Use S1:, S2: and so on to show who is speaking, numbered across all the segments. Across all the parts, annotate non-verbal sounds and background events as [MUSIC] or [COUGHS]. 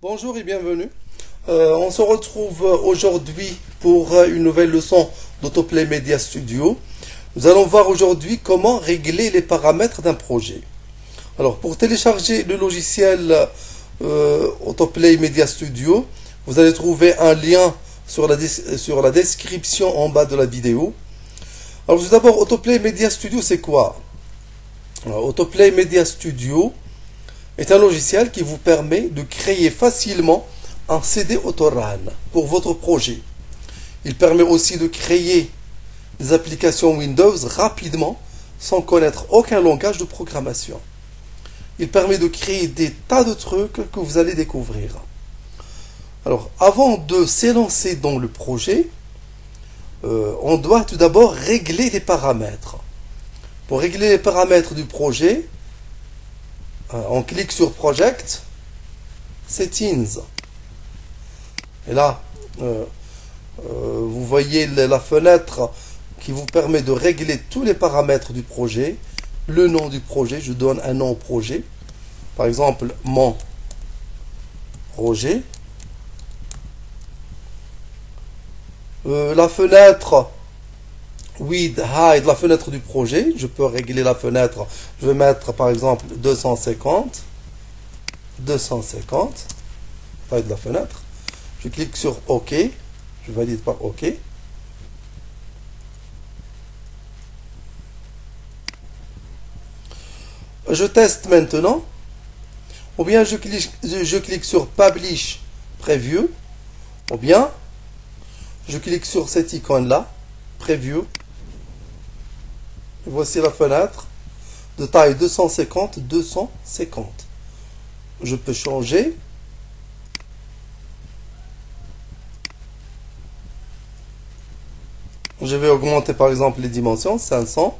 S1: Bonjour et bienvenue. Euh, on se retrouve aujourd'hui pour euh, une nouvelle leçon d'Autoplay Media Studio. Nous allons voir aujourd'hui comment régler les paramètres d'un projet. Alors pour télécharger le logiciel euh, Autoplay Media Studio, vous allez trouver un lien sur la, sur la description en bas de la vidéo. Alors tout d'abord, Autoplay Media Studio, c'est quoi? Autoplay Media Studio est un logiciel qui vous permet de créer facilement un CD Autoran pour votre projet. Il permet aussi de créer des applications Windows rapidement sans connaître aucun langage de programmation. Il permet de créer des tas de trucs que vous allez découvrir. Alors, avant de s'élancer dans le projet, euh, on doit tout d'abord régler les paramètres. Pour régler les paramètres du projet, on clique sur Project, Settings. Et là, euh, vous voyez la fenêtre qui vous permet de régler tous les paramètres du projet. Le nom du projet, je donne un nom au projet. Par exemple, mon projet. Euh, la fenêtre with hide, la fenêtre du projet. Je peux régler la fenêtre. Je vais mettre par exemple 250. 250. Taille de la fenêtre. Je clique sur OK. Je valide par OK. Je teste maintenant. Ou bien je clique, je clique sur Publish Preview. Ou bien je clique sur cette icône-là, Preview. Voici la fenêtre de taille 250-250. Je peux changer. Je vais augmenter par exemple les dimensions, 500,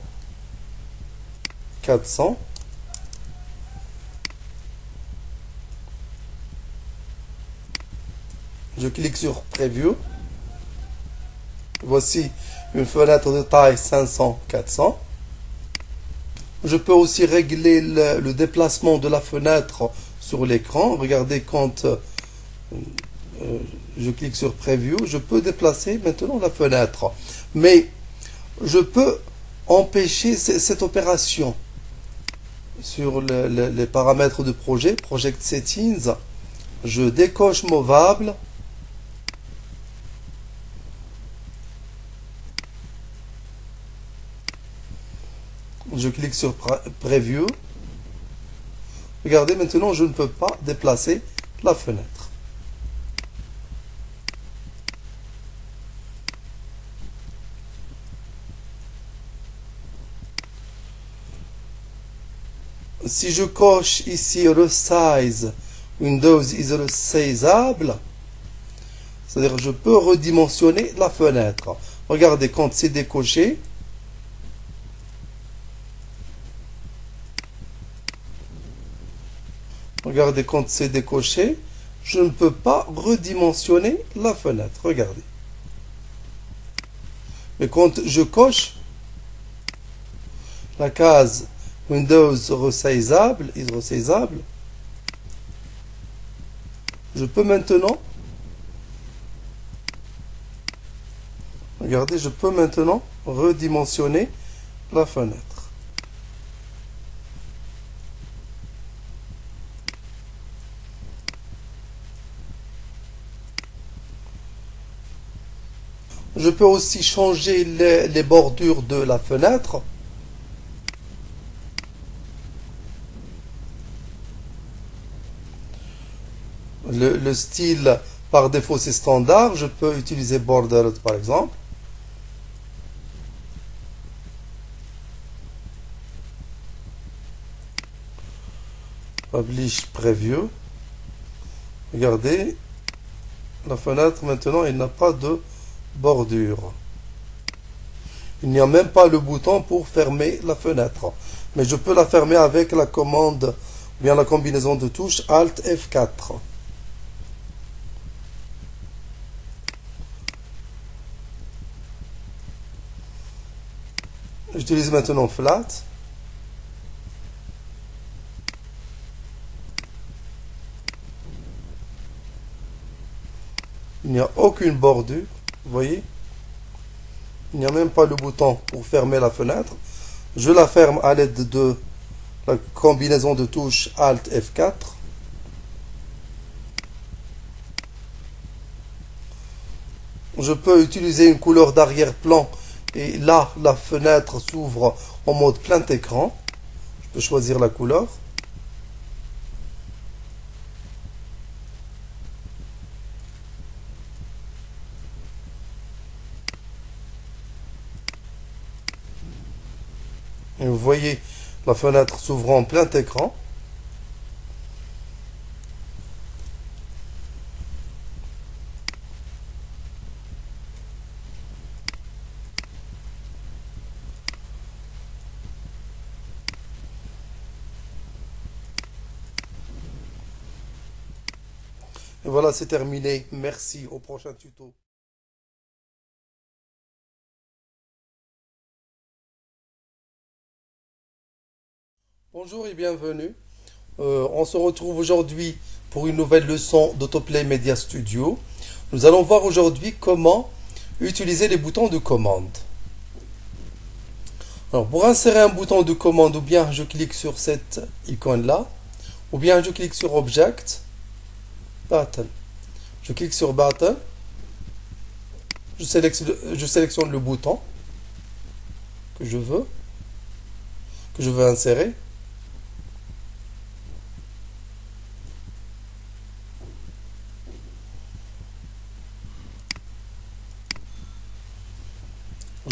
S1: 400. Je clique sur Preview. Voici une fenêtre de taille 500-400. Je peux aussi régler le, déplacement de la fenêtre sur l'écran. Regardez quand euh, euh, je clique sur Preview, je peux déplacer maintenant la fenêtre. Mais je peux empêcher cette opération sur les paramètres de projet, Project Settings. Je décoche Movable je clique sur Preview. Regardez, maintenant, je ne peux pas déplacer la fenêtre. Si je coche ici Resize Windows is resizable, c'est-à-dire je peux redimensionner la fenêtre. Regardez, quand c'est décoché, Regardez, quand c'est décoché, je ne peux pas redimensionner la fenêtre. Regardez. Mais quand je coche la case Windows resizeable, resizeable, je peux maintenant, regardez, je peux maintenant redimensionner la fenêtre. Je peux aussi changer les, bordures de la fenêtre. Le, style par défaut c'est standard. Je peux utiliser border par exemple. Publish Preview. Regardez, la fenêtre maintenant, il n'a pas de bordure. Il n'y a même pas le bouton pour fermer la fenêtre. Mais je peux la fermer avec la commande, bien la combinaison de touches Alt F4. J'utilise maintenant Flat. Il n'y a aucune bordure. Vous voyez? Il n'y a même pas le bouton pour fermer la fenêtre. Je la ferme à l'aide de la combinaison de touches Alt F4. Je peux utiliser une couleur d'arrière-plan et là, la fenêtre s'ouvre en mode plein écran. Je peux choisir la couleur. Voyez la fenêtre s'ouvre en plein écran. Et voilà, c'est terminé. Merci. Au prochain tuto. Bonjour et bienvenue. Euh, on se retrouve aujourd'hui pour une nouvelle leçon d'Autoplay Media Studio. Nous allons voir aujourd'hui comment utiliser les boutons de commande. Alors pour insérer un bouton de commande, ou bien je clique sur cette icône là, ou bien je clique sur Object, Button. Je clique sur Button. Je sélectionne, je sélectionne le bouton que je veux, que je veux insérer.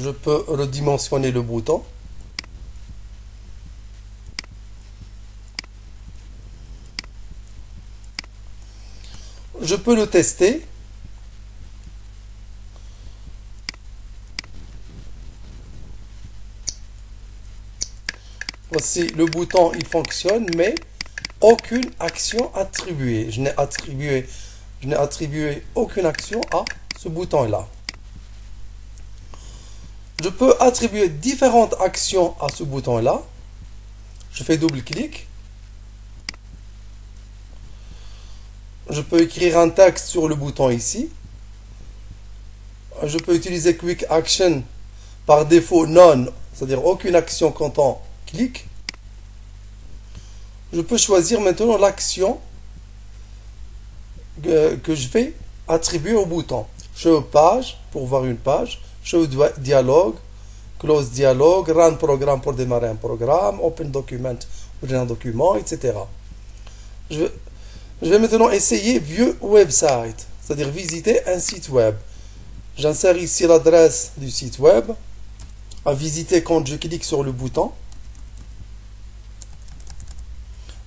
S1: je peux redimensionner le bouton. Je peux le tester. Voici le bouton, il fonctionne, mais aucune action attribuée. Je n'ai attribué, je n'ai attribué aucune action à ce bouton-là. Je peux attribuer différentes actions à ce bouton-là. Je fais double-clic. Je peux écrire un texte sur le bouton ici. Je peux utiliser Quick Action par défaut non, c'est-à-dire aucune action quand on clique. Je peux choisir maintenant l'action que, je vais attribuer au bouton. Show page pour voir une page. Show dialogue, close dialogue, run programme pour démarrer un programme, open document pour un document, etc. Je, je vais maintenant essayer view website, c'est-à-dire visiter un site web. J'insère ici l'adresse du site web à visiter quand je clique sur le bouton.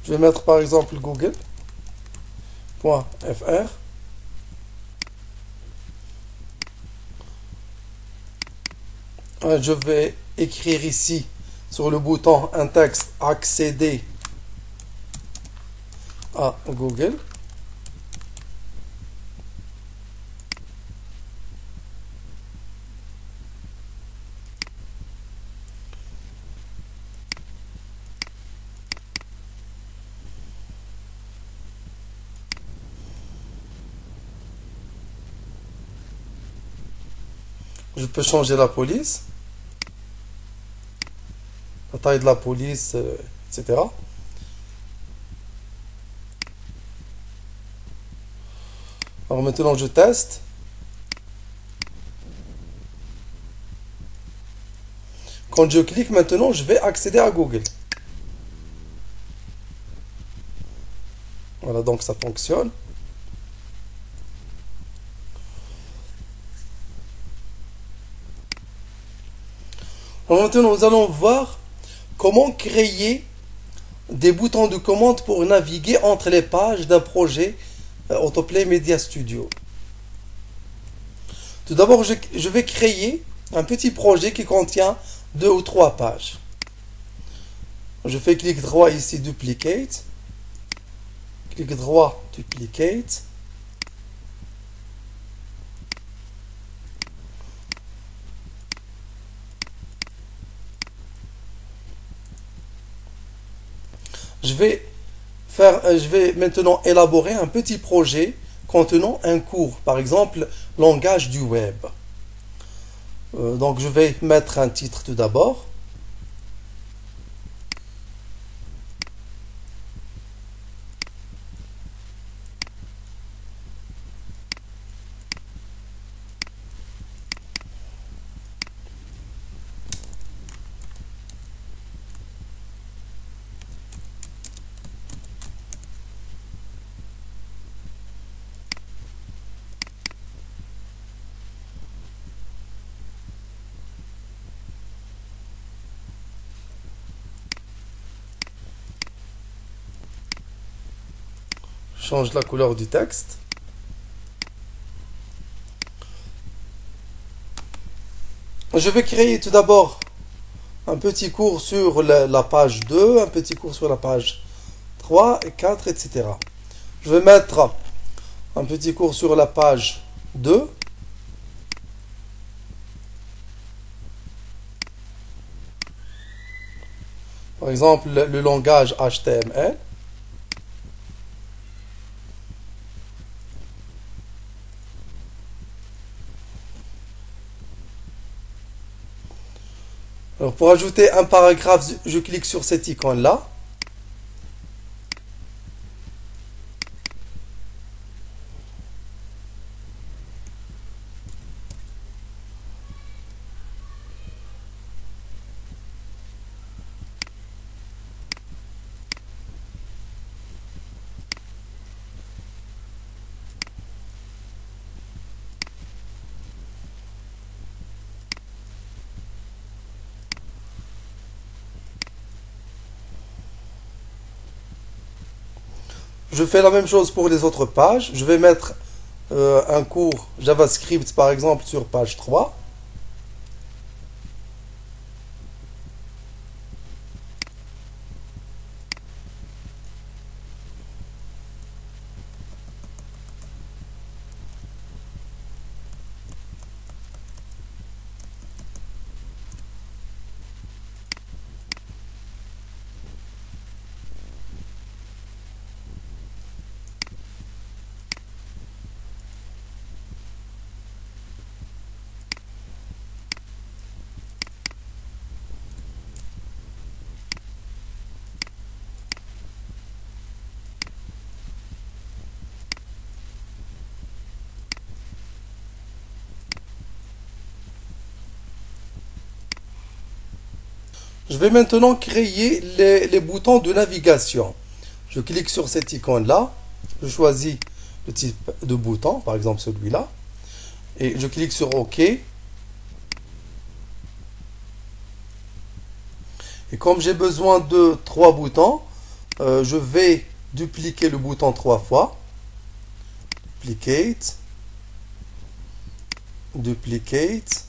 S1: Je vais mettre par exemple google.fr. je vais écrire ici sur le bouton un texte accéder à Google. Je peux changer la police taille de la police, euh, etc. Alors maintenant je teste. Quand je clique maintenant, je vais accéder à Google. Voilà, donc ça fonctionne. Alors maintenant, nous allons voir Comment créer des boutons de commande pour naviguer entre les pages d'un projet euh, Autoplay Media Studio? Tout d'abord, je vais créer un petit projet qui contient deux ou trois pages. Je fais clic droit ici, Duplicate. Clic droit, Duplicate. Je vais, faire, euh, je vais maintenant élaborer un petit projet contenant un cours, par exemple, langage du web. Euh, donc je vais mettre un titre tout d'abord. Change la couleur du texte. Je vais créer tout d'abord un petit cours sur la, page 2, un petit cours sur la page 3 et 4, etc. Je vais mettre un petit cours sur la page 2. Par exemple, le langage HTML. Pour ajouter un paragraphe, je clique sur cette icône-là. Je fais la même chose pour les autres pages. Je vais mettre euh, un cours JavaScript par exemple sur page 3. Vais maintenant créer les, boutons de navigation. Je clique sur cette icône-là. Je choisis le type de bouton, par exemple celui-là. Et je clique sur OK. Et comme j'ai besoin de trois boutons, euh, je vais dupliquer le bouton trois fois. Duplicate. Duplicate.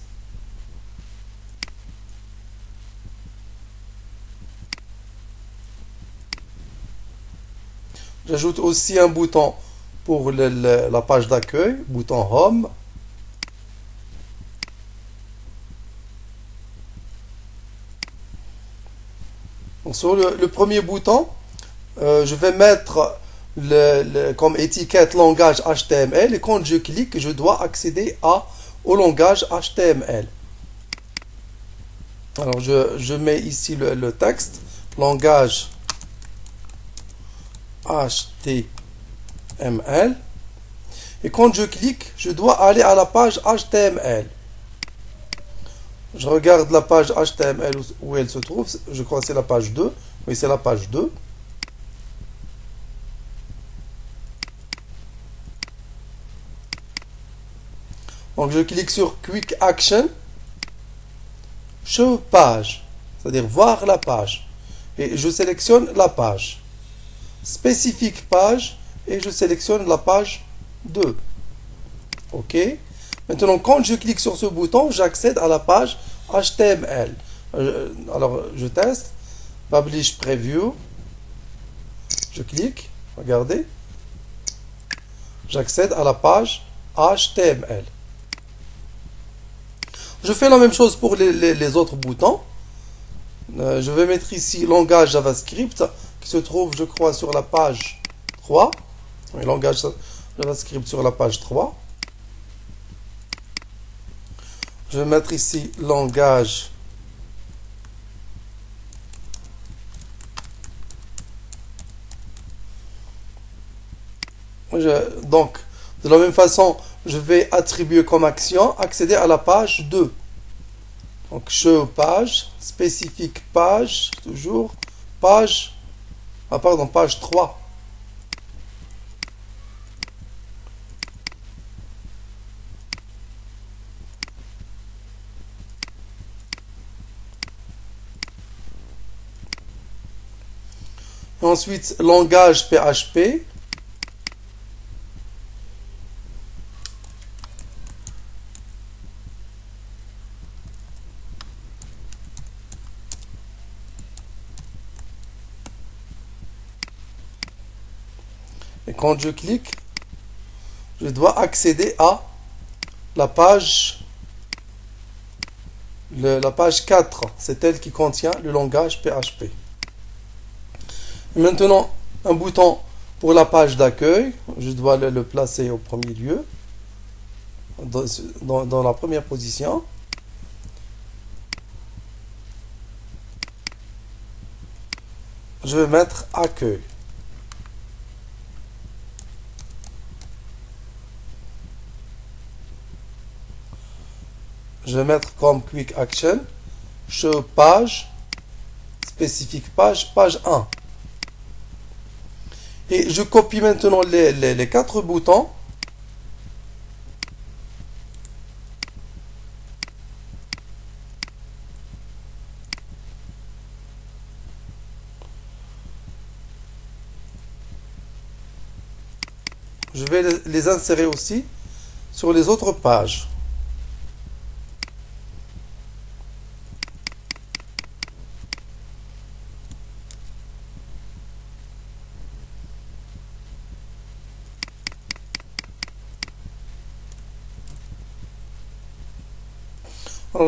S1: J'ajoute aussi un bouton pour la page d'accueil, bouton Home. sur le, premier bouton, euh, je vais mettre comme étiquette langage HTML et quand je clique, je dois accéder à, au langage HTML. Alors je, je mets ici le texte, langage HTML. Et quand je clique, je dois aller à la page HTML. Je regarde la page HTML où elle se trouve. Je crois que c'est la page 2. Oui, c'est la page 2. Donc je clique sur Quick Action. Show page. C'est-à-dire voir la page. Et je sélectionne la page spécifique page et je sélectionne la page 2. OK Maintenant, quand je clique sur ce bouton, j'accède à la page HTML. Euh, alors, je teste. Publish Preview. Je clique. Regardez. J'accède à la page HTML. Je fais la même chose pour les, autres boutons. Euh, je vais mettre ici langage JavaScript qui se trouve, je crois, sur la page 3. langage JavaScript sur la page 3. Je vais mettre ici langage donc, de la même façon, je vais attribuer comme action accéder à la page 2. Donc, show page, spécifique page, toujours, page, ah pardon, page 3. Ensuite, langage PHP. Quand je clique, je dois accéder à la page, la page 4. C'est elle qui contient le langage PHP. Maintenant, un bouton pour la page d'accueil. Je dois le, placer au premier lieu, dans, dans la première position. Je vais mettre accueil. Je vais mettre comme quick action. Show page spécifique page page 1 et je copie maintenant les, les, quatre boutons. Je vais les insérer aussi sur les autres pages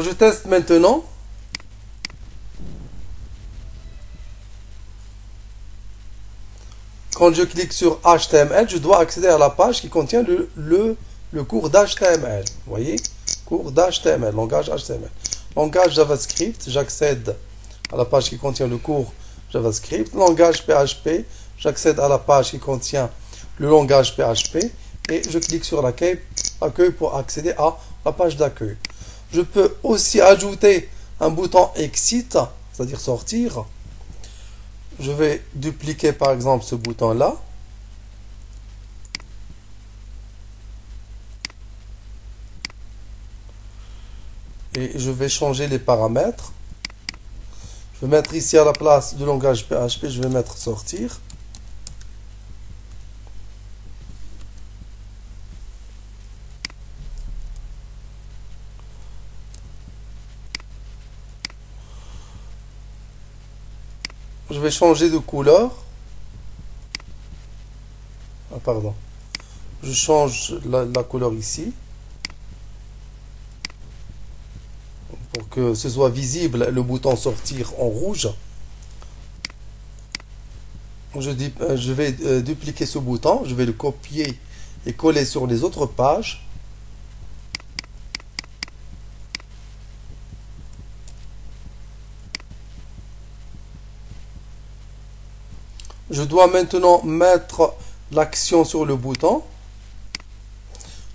S1: Alors je teste maintenant. Quand je clique sur HTML, je dois accéder à la page qui contient le, le, cours d'HTML. Vous voyez? Cours d'HTML, langage HTML. Langage JavaScript, j'accède à la page qui contient le cours JavaScript. Langage PHP, j'accède à la page qui contient le langage PHP. Et je clique sur l'accueil pour accéder à la page d'accueil. Je peux aussi ajouter un bouton Exit, c'est-à-dire sortir. Je vais dupliquer par exemple ce bouton-là. Et je vais changer les paramètres. Je vais mettre ici à la place du langage PHP, je vais mettre sortir. Je vais changer de couleur. Ah, pardon. Je change la, couleur ici. Pour que ce soit visible, le bouton sortir en rouge. Je, euh, vais euh, dupliquer ce bouton. Je vais le copier et coller sur les autres pages. Je dois maintenant mettre l'action sur le bouton.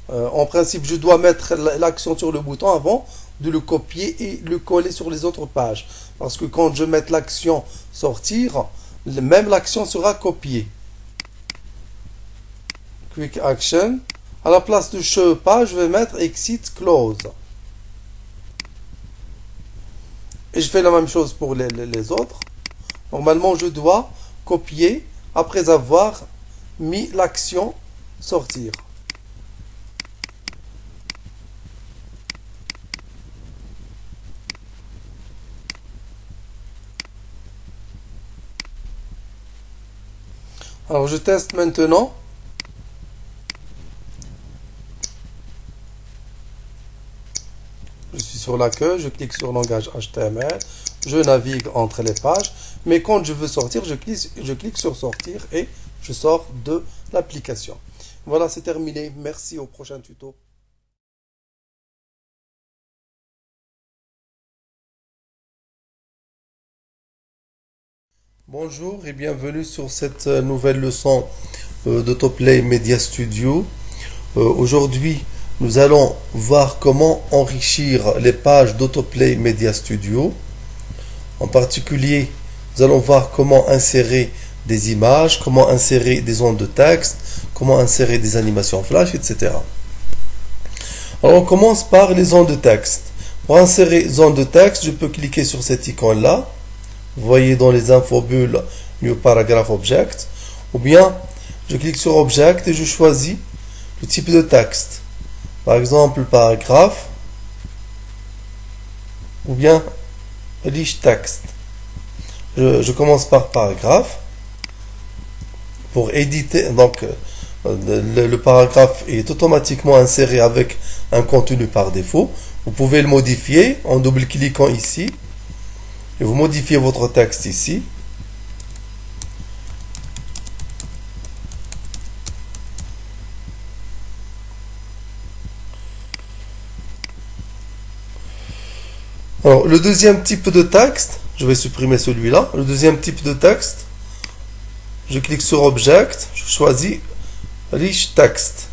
S1: Euh, en principe, je dois mettre l'action sur le bouton avant de le copier et le coller sur les autres pages. Parce que quand je mets l'action sortir, même l'action sera copiée. Quick Action. À la place de show page, je vais mettre Exit Close. Et je fais la même chose pour les autres. Normalement, je dois copier après avoir mis l'action sortir. Alors je teste maintenant. Je suis sur l'accueil, je clique sur langage HTML, je navigue entre les pages mais quand je veux sortir, je clique, sur sortir et je sors de l'application. Voilà, c'est terminé. Merci, au prochain tuto. Bonjour et bienvenue sur cette euh, nouvelle leçon euh, d'Autoplay Media Studio. Euh, aujourd'hui, nous allons voir comment enrichir les pages d'Autoplay Media Studio. En particulier, nous allons voir comment insérer des images, comment insérer des ondes de texte, comment insérer des animations flash, etc. Alors on commence par les ondes de texte. Pour insérer ondes de texte, je peux cliquer sur cette icône-là. Vous voyez dans les bulles New Paragraph Object. Ou bien, je clique sur Object et je choisis le type de texte. Par exemple, paragraphe. Ou bien, Rich Text. Je, commence par paragraphe. Pour éditer, donc, le, paragraphe est automatiquement inséré avec un contenu par défaut. Vous pouvez le modifier en double-cliquant ici. Et vous modifiez votre texte ici. Alors, le deuxième type de texte, je vais supprimer celui-là. Le deuxième type de texte, je clique sur Object, je choisis Rich Text.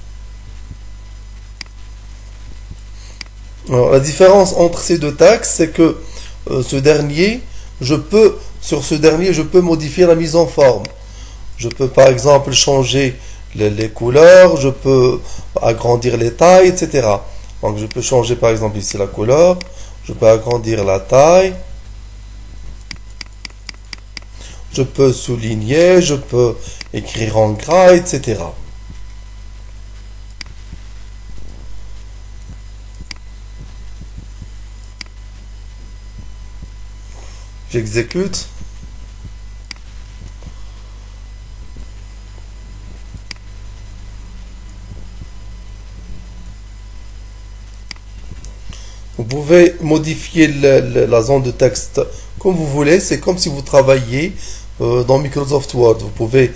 S1: Alors, la différence entre ces deux textes, c'est que euh, ce dernier, je peux, sur ce dernier, je peux modifier la mise en forme. Je peux par exemple changer les, les couleurs, je peux agrandir les tailles, etc. Donc je peux changer par exemple ici la couleur, je peux agrandir la taille, je peux souligner, je peux écrire en gras, etc. J'exécute. Vous pouvez modifier la zone de texte comme vous voulez. C'est comme si vous travailliez euh, dans Microsoft Word. Vous pouvez,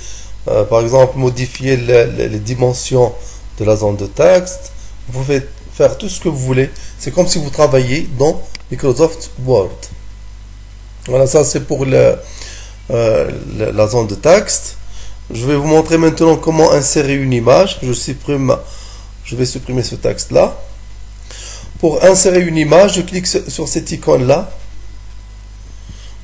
S1: euh, par exemple, modifier les dimensions de la zone de texte. Vous pouvez faire tout ce que vous voulez. C'est comme si vous travailliez dans Microsoft Word. Voilà, ça c'est pour euh, la zone de texte. Je vais vous montrer maintenant comment insérer une image. Je supprime, je vais supprimer ce texte là. Pour insérer une image, je clique sur cette icône là.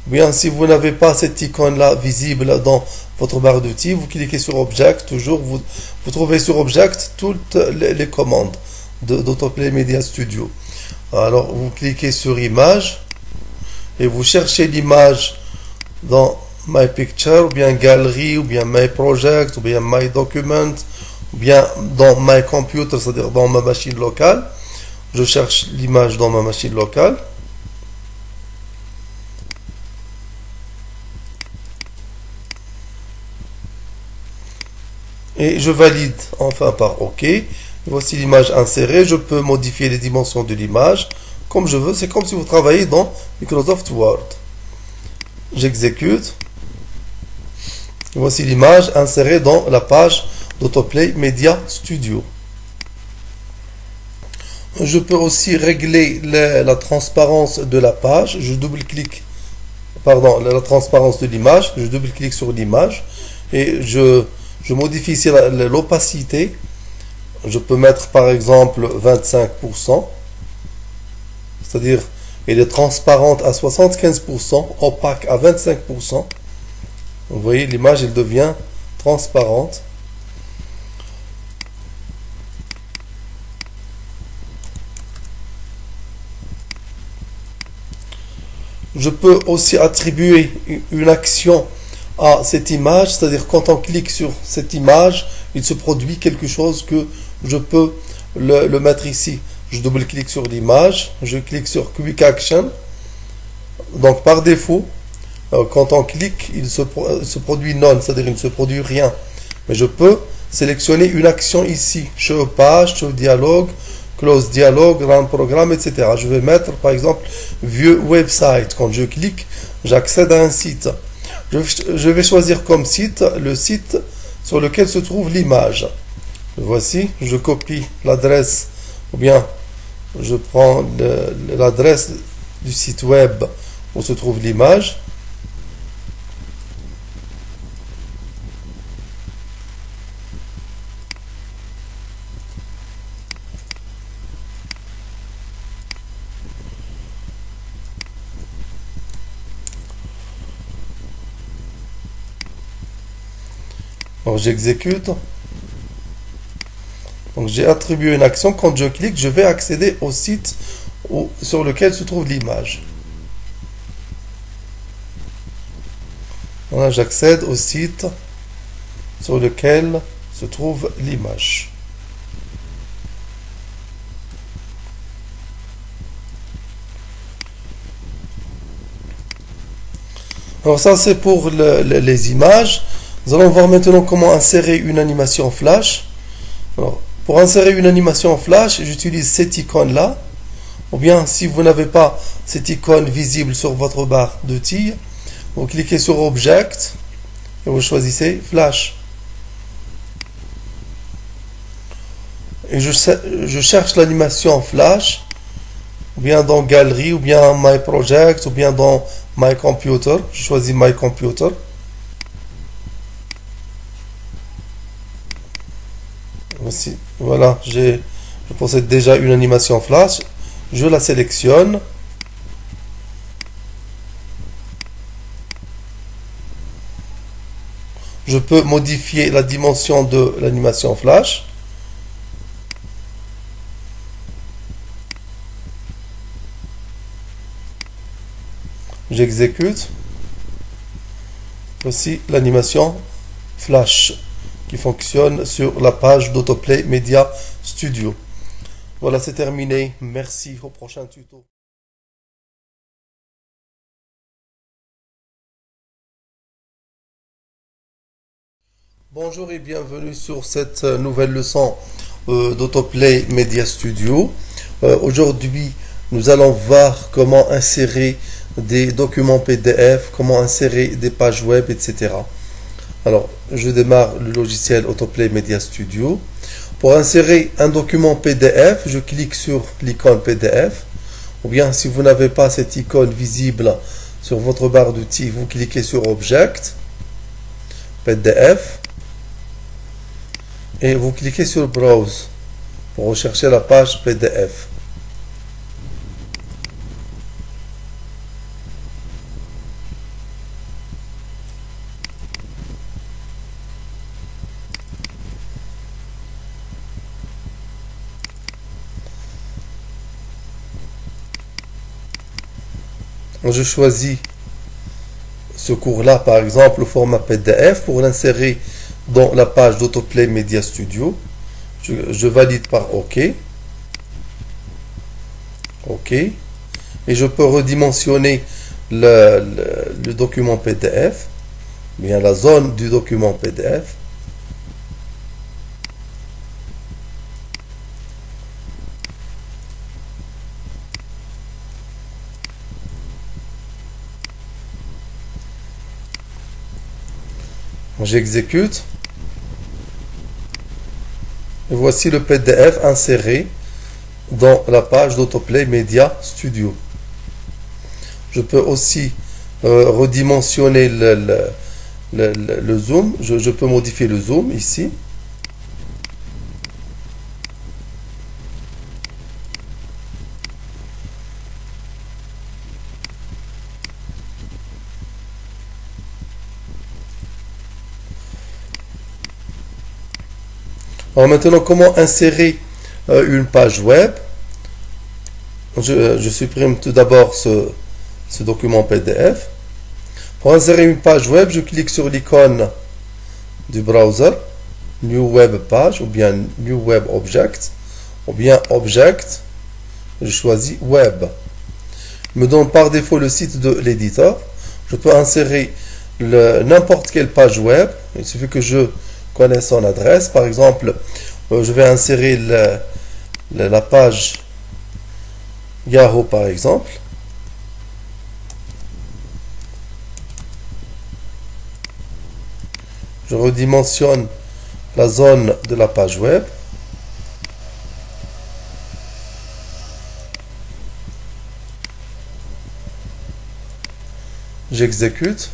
S1: Bien, si vous n'avez pas cette icône là visible dans votre barre d'outils, vous cliquez sur Object. Toujours, vous, vous trouvez sur Object toutes les, les commandes d'Autoplay Media Studio. Alors, vous cliquez sur Image et vous cherchez l'image dans My Picture, ou bien Galerie, ou bien My Project, ou bien My Document, ou bien dans My Computer, c'est-à-dire dans ma machine locale. Je cherche l'image dans ma machine locale. Et je valide enfin par OK. Voici l'image insérée. Je peux modifier les dimensions de l'image comme je veux. C'est comme si vous travaillez dans Microsoft Word. J'exécute. Voici l'image insérée dans la page d'Autoplay Media Studio. Je peux aussi régler la, transparence de la page. Je double-clique, pardon, la, transparence de l'image. Je double-clique sur l'image et je, je modifie ici l'opacité. Je peux mettre par exemple 25% c'est-à-dire elle est transparente à 75%, opaque à 25%. Vous voyez, l'image, elle devient transparente. Je peux aussi attribuer une action à cette image, c'est-à-dire quand on clique sur cette image, il se produit quelque chose que je peux le mettre ici je double-clique sur l'image, je clique sur Quick Action. Donc par défaut, euh, quand on clique, il se, produit non, c'est-à-dire il ne se produit rien. Mais je peux sélectionner une action ici, show page, show dialogue, close dialogue, run programme, etc. Je vais mettre par exemple vieux website. Quand je clique, j'accède à un site. Je, vais choisir comme site le site sur lequel se trouve l'image. voici, je copie l'adresse ou bien je prends l'adresse du site web où se trouve l'image. J'exécute. Donc j'ai attribué une action. Quand je clique, je vais accéder au site sur lequel se trouve l'image. J'accède au site sur lequel se trouve l'image. Alors ça c'est pour les images. Nous allons voir maintenant comment insérer une animation flash. Pour insérer une animation flash, j'utilise cette icône-là. Ou bien, si vous n'avez pas cette icône visible sur votre barre d'outils, vous cliquez sur Object et vous choisissez Flash. Et je, je cherche l'animation Flash, ou bien dans Galerie, ou bien My Project, ou bien dans My Computer. Je choisis My Computer. Voilà, je possède déjà une animation flash. Je la sélectionne. Je peux modifier la dimension de l'animation flash. J'exécute. Voici l'animation flash fonctionne sur la page d'Autoplay Media Studio. Voilà, c'est terminé. Merci. Au prochain tuto. Bonjour et bienvenue sur cette nouvelle leçon euh, d'Autoplay Media Studio. Euh, aujourd'hui, nous allons voir comment insérer des documents PDF, comment insérer des pages web, etc. Alors, je démarre le logiciel Autoplay Media Studio. Pour insérer un document PDF, je clique sur l'icône PDF. Ou bien, si vous n'avez pas cette icône visible sur votre barre d'outils, vous cliquez sur Object, PDF, et vous cliquez sur Browse pour rechercher la page PDF. Je choisis ce cours-là, par exemple, au format PDF pour l'insérer dans la page d'Autoplay Media Studio. Je, valide par OK. OK. Et je peux redimensionner le, le document PDF, bien la zone du document PDF. J'exécute. Voici le PDF inséré dans la page d'Autoplay Media Studio. Je peux aussi euh, redimensionner le, zoom. je, peux modifier le zoom ici. Alors maintenant, comment insérer euh, une page web? Je, supprime tout d'abord ce, document PDF. Pour insérer une page web, je clique sur l'icône du browser, New Web Page, ou bien New Web Object, ou bien Object, je choisis Web. me donne par défaut le site de l'éditeur. Je peux insérer n'importe quelle page web. Il suffit que je connaît son adresse. Par exemple, euh, je vais insérer la page Yahoo par exemple. Je redimensionne la zone de la page web. J'exécute.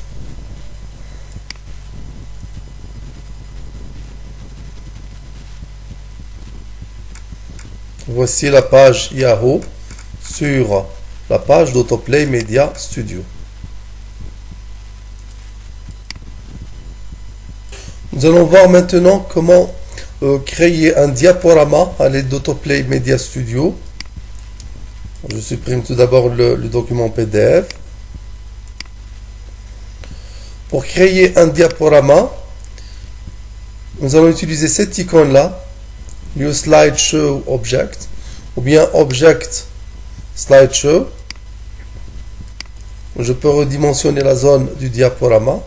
S1: Voici la page Yahoo sur la page d'Autoplay Media Studio. Nous allons voir maintenant comment euh, créer un diaporama à l'aide d'Autoplay Media Studio. Je supprime tout d'abord le, le document PDF. Pour créer un diaporama, nous allons utiliser cette icône-là New Slideshow Object ou bien Object Slideshow. Je peux redimensionner la zone du diaporama.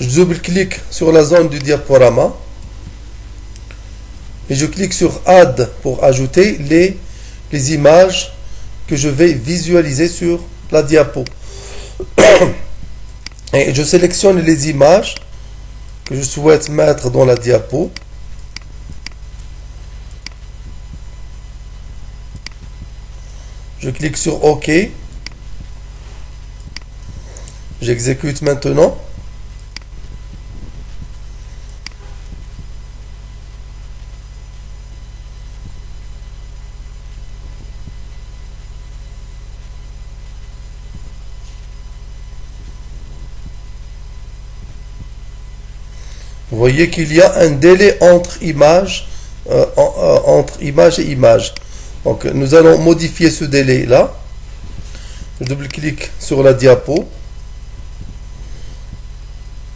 S1: Je double-clique sur la zone du diaporama et je clique sur Add pour ajouter les, les images que je vais visualiser sur la diapo. [COUGHS] Et je sélectionne les images que je souhaite mettre dans la diapo. Je clique sur OK. J'exécute maintenant. Vous voyez qu'il y a un délai entre image, euh, euh, entre image et image. Donc nous allons modifier ce délai là. Je double-clique sur la diapo.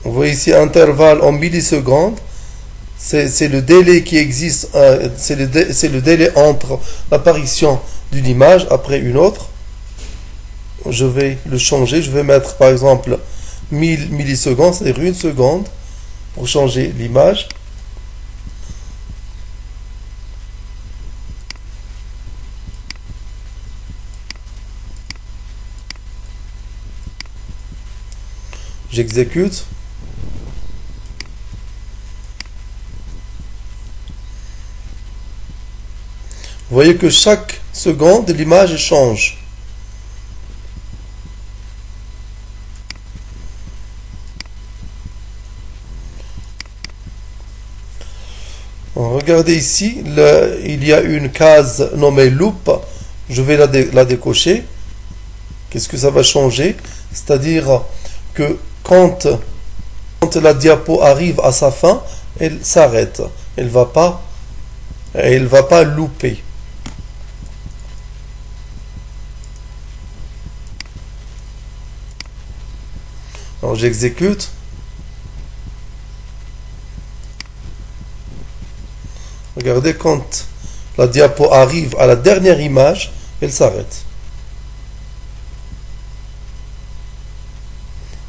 S1: Vous voyez ici intervalle en millisecondes. C'est le délai qui existe, euh, c'est le, le, délai entre l'apparition d'une image après une autre. Je vais le changer. Je vais mettre par exemple 1000 millisecondes, c'est-à-dire une seconde pour changer l'image. J'exécute. Vous voyez que chaque seconde, l'image change. Regardez ici, il y a une case nommée loop. Je vais la, décocher. Qu'est-ce que ça va changer? C'est-à-dire que quand, la diapo arrive à sa fin, elle s'arrête. Elle va pas, elle va pas louper. Alors j'exécute. Regardez, quand la diapo arrive à la dernière image, elle s'arrête.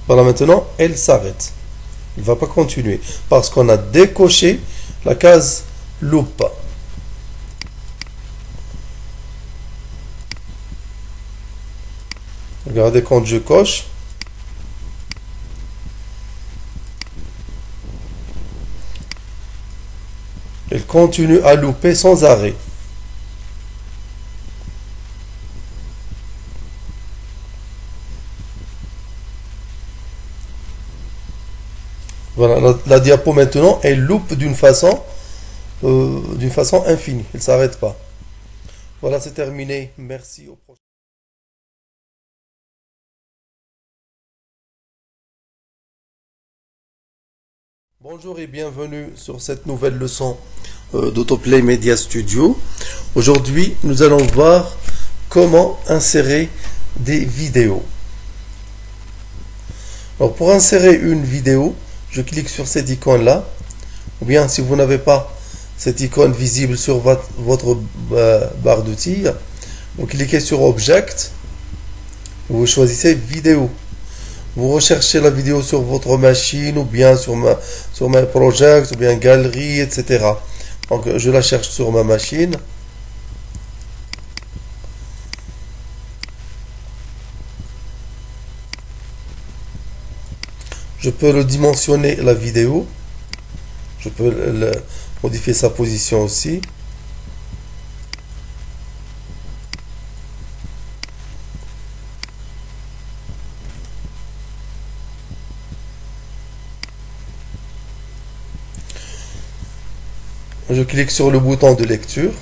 S1: Voilà, maintenant, elle s'arrête. Il ne va pas continuer. Parce qu'on a décoché la case loop. Regardez quand je coche. Continue à louper sans arrêt. Voilà, la, diapo maintenant, elle loupe d'une façon, euh, d'une façon infinie. Elle ne s'arrête pas. Voilà, c'est terminé. Merci. Au prochain. Bonjour et bienvenue sur cette nouvelle leçon d'Autoplay Media Studio. Aujourd'hui, nous allons voir comment insérer des vidéos. Alors, pour insérer une vidéo, je clique sur cette icône-là. Ou bien, si vous n'avez pas cette icône visible sur votre, euh, barre d'outils, vous cliquez sur Object. Vous choisissez Vidéo vous recherchez la vidéo sur votre machine ou bien sur ma, sur ou bien galerie, etc. Donc je la cherche sur ma machine. Je peux redimensionner la vidéo. Je peux modifier sa position aussi. Clique sur le bouton de lecture.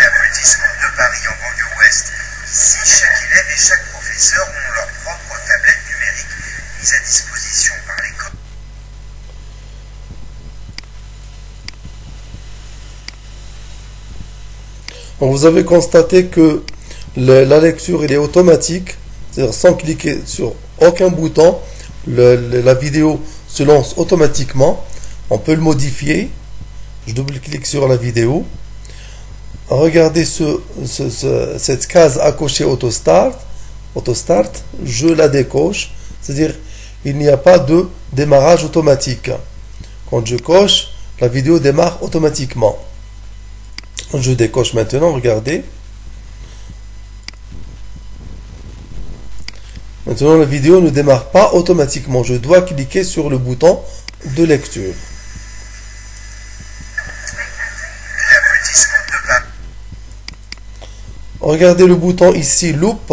S2: L'abrutissement de Paris en banlieue ouest. Ici, chaque élève et chaque professeur ont leur propre tablette numérique mise à disposition par l'école.
S1: Vous avez constaté que la lecture est automatique, c'est-à-dire sans cliquer sur aucun bouton, la vidéo se lance automatiquement. On peut le modifier. Je double-clique sur la vidéo. Regardez ce, cette case à cocher Auto Start. Auto Start, je la décoche. C'est-à-dire, il n'y a pas de démarrage automatique. Quand je coche, la vidéo démarre automatiquement. Je décoche maintenant, regardez. Maintenant, la vidéo ne démarre pas automatiquement. Je dois cliquer sur le bouton de lecture. Regardez le bouton ici, loop.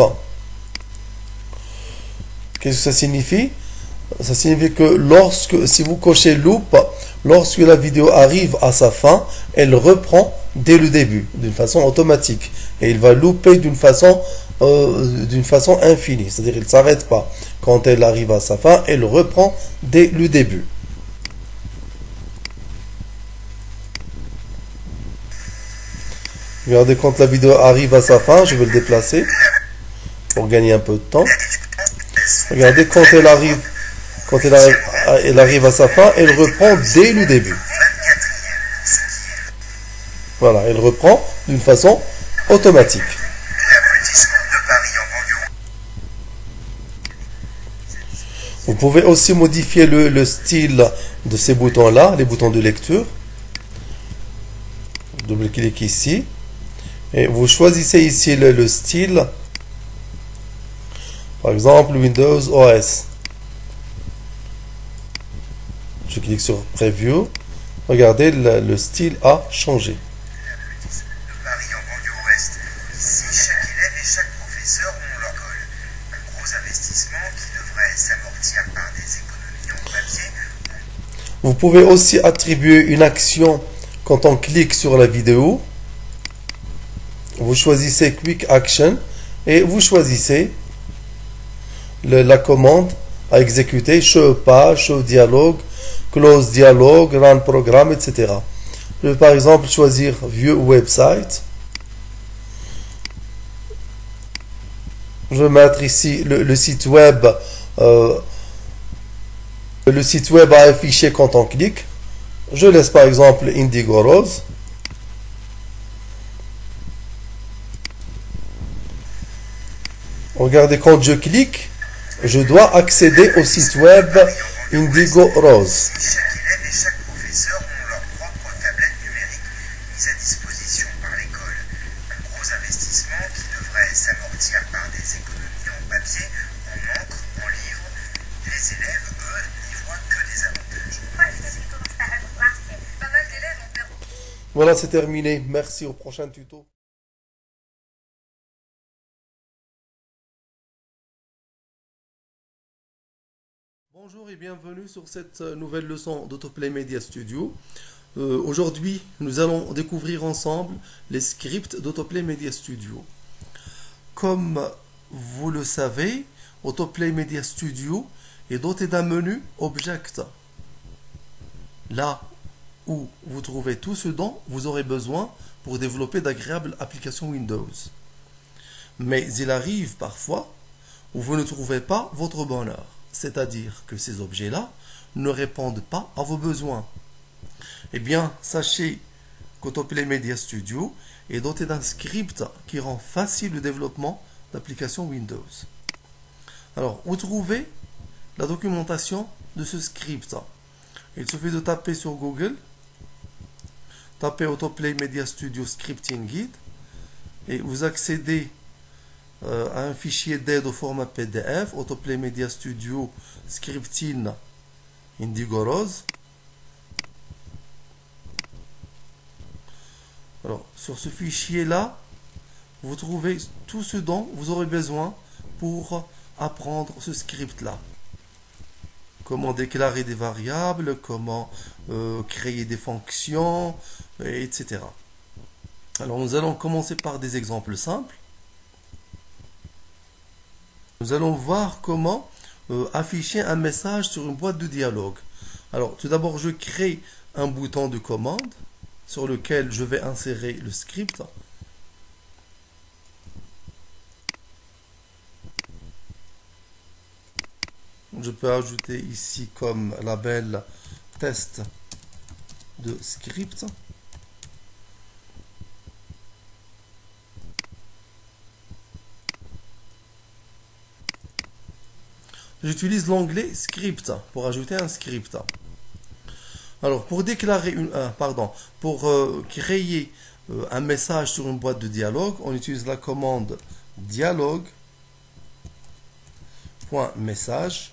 S1: Qu'est-ce que ça signifie? Ça signifie que lorsque, si vous cochez loop, lorsque la vidéo arrive à sa fin, elle reprend dès le début, d'une façon automatique. Et il va louper d'une façon euh, infinie. C'est-à-dire qu'il ne s'arrête pas. Quand elle arrive à sa fin, elle reprend dès le début. Regardez quand la vidéo arrive à sa fin, je vais le déplacer pour gagner un peu de temps. Regardez quand elle arrive, quand elle arrive à sa fin, elle reprend dès le début. Voilà, elle reprend d'une façon automatique. Vous pouvez aussi modifier le, style de ces boutons-là, les boutons de lecture. Double-clic ici. Et vous choisissez ici le, style. Par exemple, Windows OS. Je clique sur Preview. Regardez, le style a changé. Vous pouvez aussi attribuer une action quand on clique sur la vidéo. Vous choisissez Quick Action et vous choisissez la commande à exécuter, Show Page, Show Dialogue, Close Dialogue, Run Programme, etc. Je vais par exemple choisir View Website. Je vais mettre ici le, site web euh, le site web a affiché quand on clique. Je laisse par exemple Indigo Rose. Regardez, quand je clique, je dois accéder au site web Indigo Rose. Voilà, c'est terminé. Merci au prochain tuto. Bonjour et bienvenue sur cette nouvelle leçon d'Autoplay Media Studio. Euh, aujourd'hui, nous allons découvrir ensemble les scripts d'Autoplay Media Studio. Comme vous le savez, Autoplay Media Studio est doté d'un menu Object. Là où vous trouvez tout ce dont vous aurez besoin pour développer d'agréables applications Windows. Mais il arrive parfois où vous ne trouvez pas votre bonheur, c'est-à-dire que ces objets-là ne répondent pas à vos besoins. Eh bien, sachez qu'Autoplay Media Studio est doté d'un script qui rend facile le développement d'applications Windows. Alors, vous trouvez la documentation de ce script? Il suffit de taper sur Google tapez Autoplay Media Studio Scripting Guide et vous accédez euh, un fichier d'aide au format PDF, Autoplay Media Studio Scripting Indigo Rose. Alors, sur ce fichier-là, vous trouvez tout ce dont vous aurez besoin pour apprendre ce script-là. Comment déclarer des variables, comment euh, créer des fonctions, etc. Alors nous allons commencer par des exemples simples. Nous allons voir comment euh, afficher un message sur une boîte de dialogue. Alors tout d'abord je crée un bouton de commande sur lequel je vais insérer le script. Je peux ajouter ici comme label test de script. J'utilise l'onglet script pour ajouter un script. Alors pour déclarer une, euh, pardon, pour euh, créer euh, un message sur une boîte de dialogue, on utilise la commande dialogue.message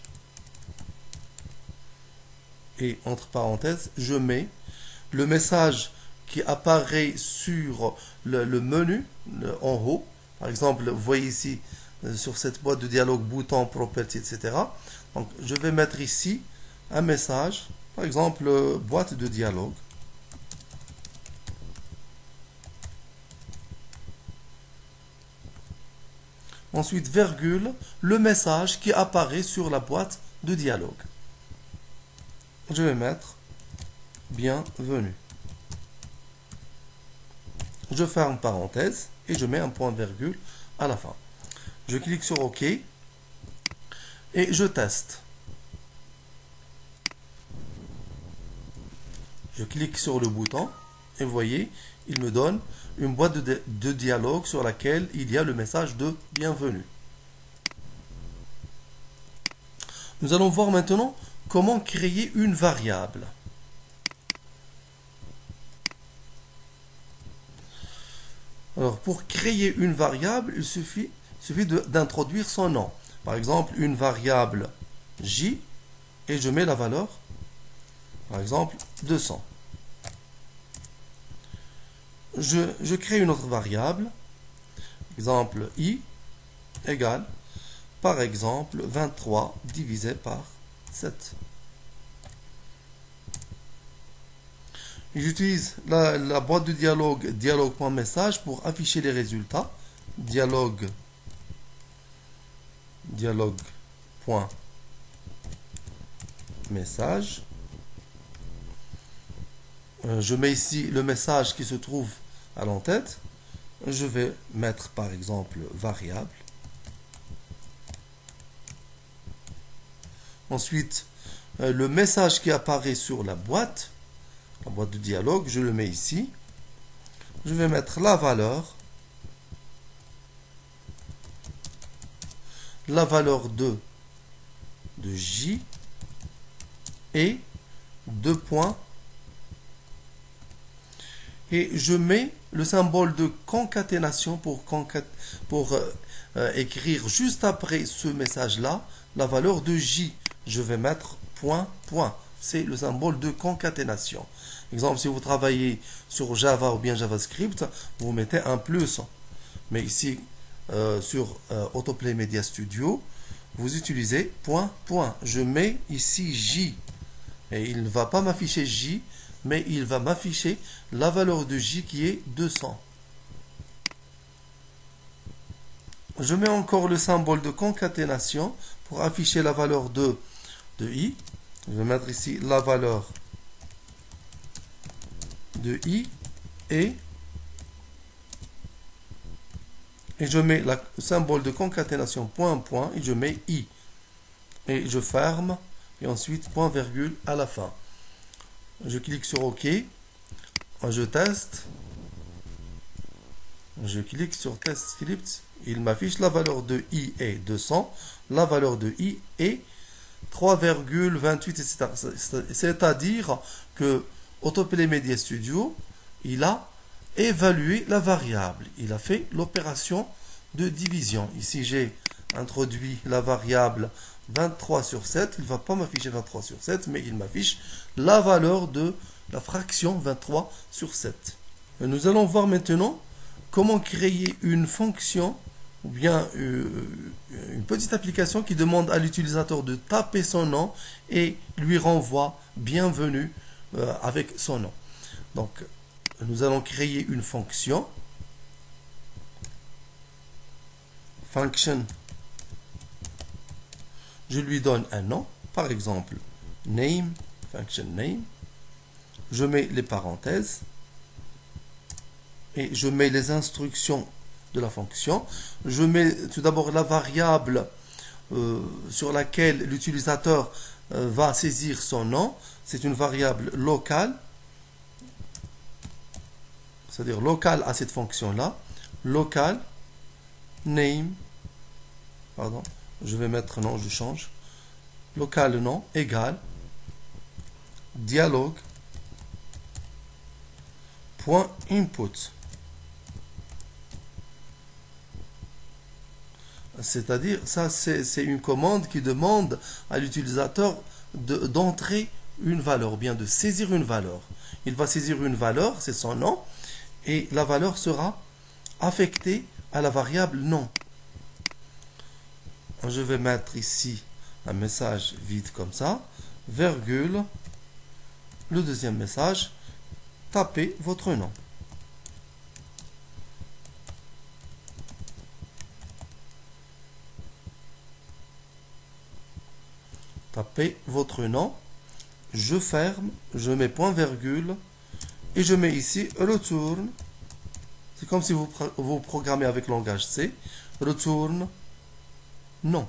S1: et entre parenthèses, je mets le message qui apparaît sur le, menu en haut. Par exemple, vous voyez ici sur cette boîte de dialogue bouton, property, etc. Donc, je vais mettre ici un message, par exemple, euh, boîte de dialogue. Ensuite, virgule, le message qui apparaît sur la boîte de dialogue. Je vais mettre bienvenue. Je ferme parenthèse et je mets un point virgule à la fin. Je clique sur OK et je teste. Je clique sur le bouton et vous voyez, il me donne une boîte de, dialogue sur laquelle il y a le message de bienvenue. Nous allons voir maintenant comment créer une variable. Alors, pour créer une variable, il suffit il suffit d'introduire son nom. Par exemple, une variable j et je mets la valeur, par exemple, 200. Je, crée une autre variable, exemple i égale, par exemple, 23 divisé par 7. J'utilise la, boîte de dialogue dialogue.message pour afficher les résultats. Dialogue dialogue point message. Euh, je mets ici le message qui se trouve à l'entête. Je vais mettre par exemple variable. Ensuite euh, le message qui apparaît sur la boîte la boîte de dialogue je le mets ici. Je vais mettre la valeur la valeur de, J et deux points. Et je mets le symbole de concaténation pour, pour euh, euh, écrire juste après ce message-là la valeur de J. Je vais mettre point, point. C'est le symbole de concaténation. Exemple, si vous travaillez sur Java ou bien JavaScript, vous mettez un plus. Mais ici, euh, sur euh, Autoplay Media Studio, vous utilisez point, point. Je mets ici J. Et il ne va pas m'afficher J, mais il va m'afficher la valeur de J qui est 200. Je mets encore le symbole de concaténation pour afficher la valeur de, de I. Je vais mettre ici la valeur de I et et je mets le symbole de concaténation point point et je mets i. Et je ferme et ensuite point virgule à la fin. Je clique sur ok. Je teste. Je clique sur test script. Il m'affiche la valeur de i est 200 la valeur de i est 3,28 etc c'est à dire que Autoplay Media Studio il a évaluer la variable. Il a fait l'opération de division. Ici, j'ai introduit la variable 23 sur 7. Il ne va pas m'afficher 23 sur 7, mais il m'affiche la valeur de la fraction 23 sur 7. nous allons voir maintenant comment créer une fonction ou bien euh, une petite application qui demande à l'utilisateur de taper son nom et lui renvoie bienvenue euh, avec son nom. Donc, nous allons créer une fonction. Function. Je lui donne un nom. Par exemple name function name. Je mets les parenthèses. Et je mets les instructions de la fonction. Je mets tout d'abord la variable euh, sur laquelle l'utilisateur euh, va saisir son nom. C'est une variable locale, c'est-à-dire locale à cette fonction-là. Local name, pardon, je vais mettre nom, je change. Local nom égal dialogue input. C'est-à-dire, ça, c'est une commande qui demande à l'utilisateur d'entrer une valeur, bien de saisir une valeur. Il va saisir une valeur, c'est son nom, et la valeur sera affectée à la variable nom. Je vais mettre ici un message vide comme ça, virgule, le deuxième message, tapez votre nom. tapez votre nom, je ferme, je mets point virgule et je mets ici retourne. C'est comme si vous, vous programmez avec langage C. Retourne non.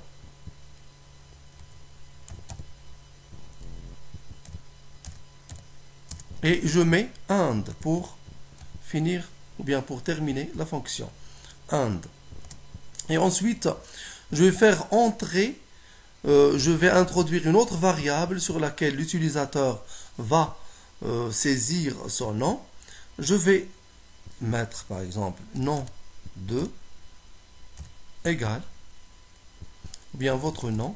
S1: Et je mets and pour finir ou bien pour terminer la fonction. And. Et ensuite, je vais faire entrer euh, je vais introduire une autre variable sur laquelle l'utilisateur va euh, saisir son nom. Je vais mettre par exemple nom de égal bien votre nom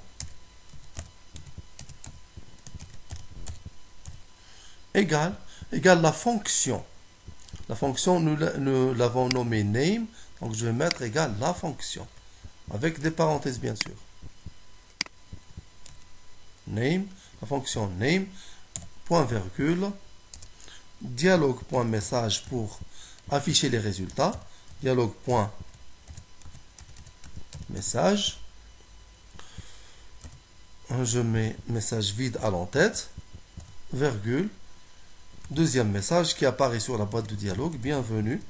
S1: égal égal la fonction. La fonction, nous l'avons nommée name, donc je vais mettre égal la fonction, avec des parenthèses bien sûr name, la fonction name, point virgule, dialogue point message pour afficher les résultats, dialogue point message, je mets message vide à l'entête, virgule, deuxième message qui apparaît sur la boîte de dialogue, bienvenue,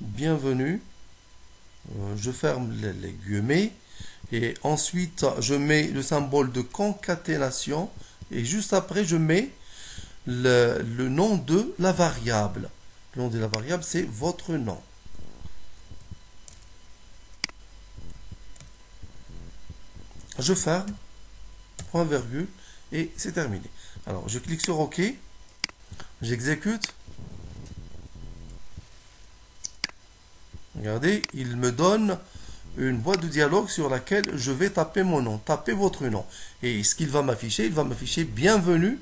S1: bienvenue. Euh, je ferme les, guillemets et ensuite je mets le symbole de concaténation et juste après je mets le, nom de la variable. Le nom de la variable c'est votre nom. Je ferme, point virgule et c'est terminé. Alors je clique sur OK, j'exécute Regardez, il me donne une boîte de dialogue sur laquelle je vais taper mon nom. Tapez votre nom. Et ce qu'il va m'afficher, il va m'afficher bienvenue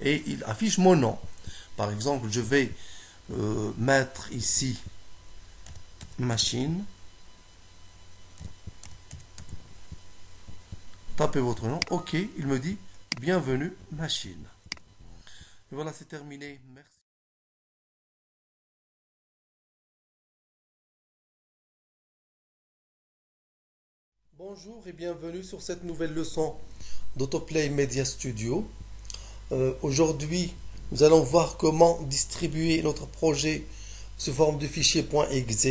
S1: et il affiche mon nom. Par exemple, je vais euh, mettre ici machine. Tapez votre nom. OK, il me dit bienvenue machine. Et voilà, c'est terminé. Merci. Bonjour et bienvenue sur cette nouvelle leçon d'Autoplay Media Studio. Euh, aujourd'hui, nous allons voir comment distribuer notre projet sous forme de fichier .exe,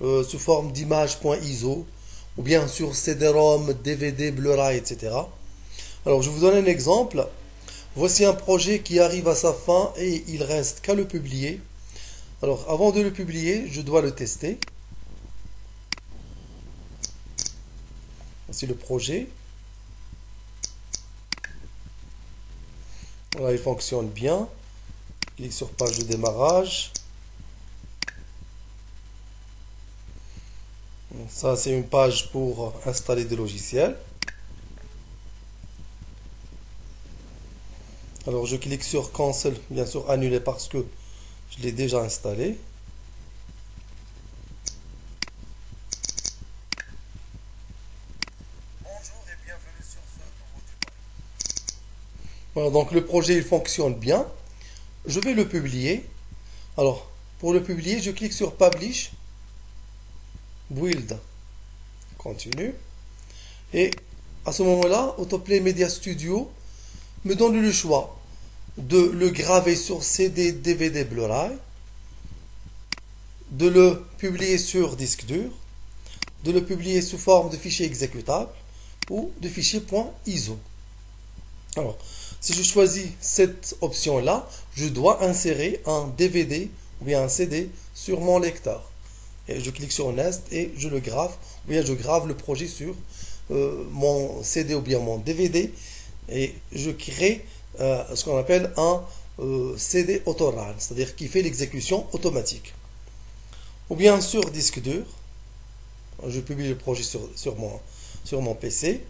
S1: euh, sous forme d'image .iso, ou bien sur CD-ROM, DVD, Blu-ray, etc. Alors, je vous donne un exemple. Voici un projet qui arrive à sa fin et il reste qu'à le publier. Alors, avant de le publier, je dois le tester. Voici le projet. Voilà, il fonctionne bien. Clique sur page de démarrage. Ça, c'est une page pour installer des logiciels. Alors, je clique sur Cancel, bien sûr, annuler parce que je l'ai déjà installé. Donc le projet il fonctionne bien. Je vais le publier. Alors, pour le publier, je clique sur Publish, Build, continue. Et à ce moment-là, Autoplay Media Studio me donne le choix de le graver sur CD, DVD, Blu-ray, de le publier sur disque dur, de le publier sous forme de fichier exécutable ou de fichier .iso. Alors, si je choisis cette option-là, je dois insérer un DVD ou bien un CD sur mon lecteur. Et je clique sur Nest et je le grave, ou bien je grave le projet sur euh, mon CD ou bien mon DVD et je crée euh, ce qu'on appelle un euh, CD autorun, c'est-à-dire qui fait l'exécution automatique. Ou bien sur disque dur, je publie le projet sur, sur, mon, sur mon PC,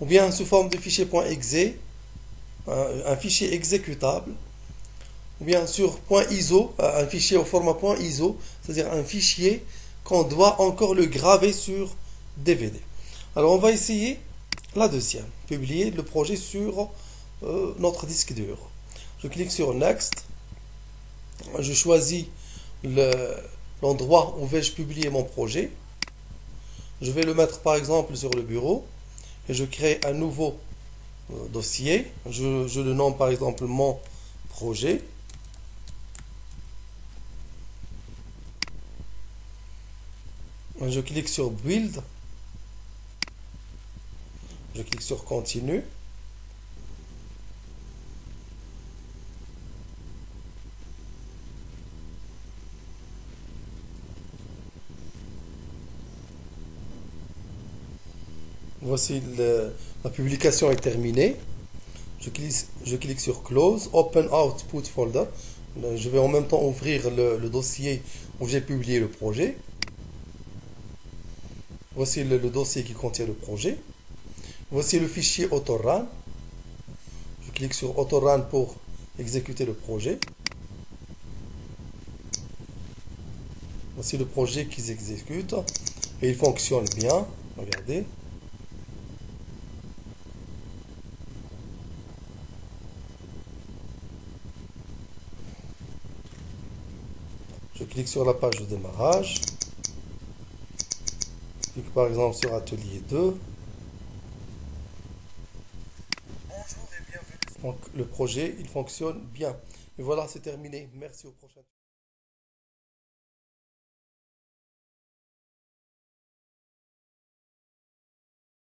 S1: ou bien sous forme de fichier .exe, un, un fichier exécutable, ou bien sur .iso, un fichier au format .iso, c'est-à-dire un fichier qu'on doit encore le graver sur DVD. Alors on va essayer la deuxième, publier le projet sur euh, notre disque dur. Je clique sur Next, je choisis l'endroit où vais-je publier mon projet. Je vais le mettre par exemple sur le bureau et je crée un nouveau euh, dossier. Je, le nomme par exemple mon projet. Je clique sur Build. Je clique sur Continue. Voici la publication est terminée. Je clique, sur Close, Open Output Folder. Je vais en même temps ouvrir le, le dossier où j'ai publié le projet. Voici le, le, dossier qui contient le projet. Voici le fichier Autorun. Je clique sur Autorun pour exécuter le projet. Voici le projet qui s'exécute et il fonctionne bien. Regardez. Clique sur la page de démarrage. Clique par exemple sur Atelier 2.
S2: Bonjour et bienvenue.
S1: Donc le projet, il fonctionne bien. Et voilà, c'est terminé. Merci au prochain.